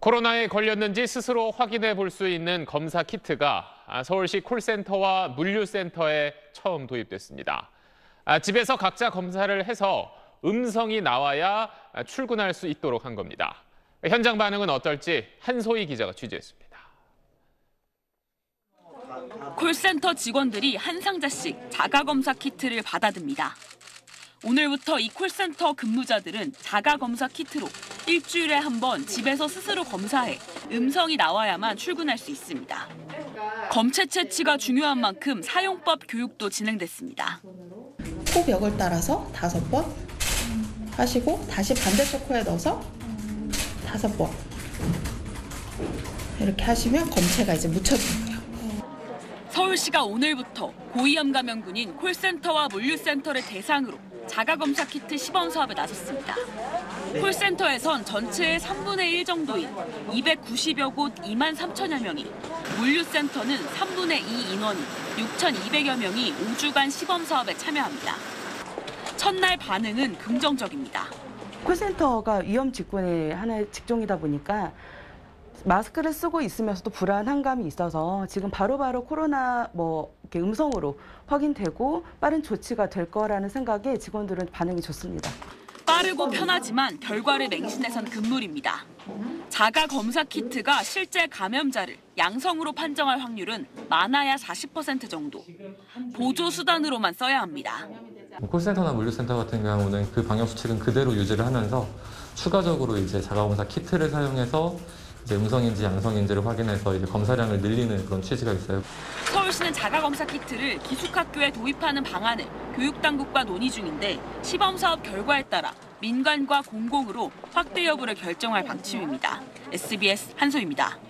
코로나에 걸렸는지 스스로 확인해 볼 수 있는 검사 키트가 아, 서울시 콜센터와 물류센터에 처음 도입됐습니다. 아, 집에서 각자 검사를 해서 음성이 나와야 아, 출근할 수 있도록 한 겁니다. 현장 반응은 어떨지 한소희 기자가 취재했습니다. 콜센터 직원들이 한 상자씩 자가검사 키트를 받아듭니다. 오늘부터 이 콜센터 근무자들은 자가 검사 키트로 일주일에 한 번 집에서 스스로 검사해 음성이 나와야만 출근할 수 있습니다. 검체 채취가 중요한 만큼 사용법 교육도 진행됐습니다. 코 벽을 따라서 다섯 번 하시고 다시 반대쪽 코에 넣어서 다섯 번 이렇게 하시면 검체가 이제 묻혀지는 거예요. 서울시가 오늘부터 고위험 감염군인 콜센터와 물류센터를 대상으로 자가검사 키트 시범 사업에 나섰습니다. 콜센터에선 전체의 3분의 1 정도인 290여 곳 2만 3천여 명이, 물류센터는 3분의 2 인원인 6,200여 명이 5주간 시범 사업에 참여합니다. 첫날 반응은 긍정적입니다. 콜센터가 위험 직군의 하나의 직종이다 보니까 마스크를 쓰고 있으면서도 불안한 감이 있어서 지금 바로 바로 코로나 뭐 이렇게 음성으로 확인되고 빠른 조치가 될 거라는 생각에 직원들은 반응이 좋습니다. 빠르고 편하지만 결과를 맹신해선 금물입니다. 자가 검사 키트가 실제 감염자를 양성으로 판정할 확률은 많아야 40% 정도. 보조 수단으로만 써야 합니다. 콜센터나 물류센터 같은 경우는 그 방역 수칙은 그대로 유지를 하면서 추가적으로 이제 자가 검사 키트를 사용해서 이제 음성인지 양성인지를 확인해서 이제 검사량을 늘리는 그런 취지가 있어요. 서울시는 자가검사 키트를 기숙학교에 도입하는 방안을 교육당국과 논의 중인데 시범 사업 결과에 따라 민간과 공공으로 확대 여부를 결정할 방침입니다. SBS 한소입니다.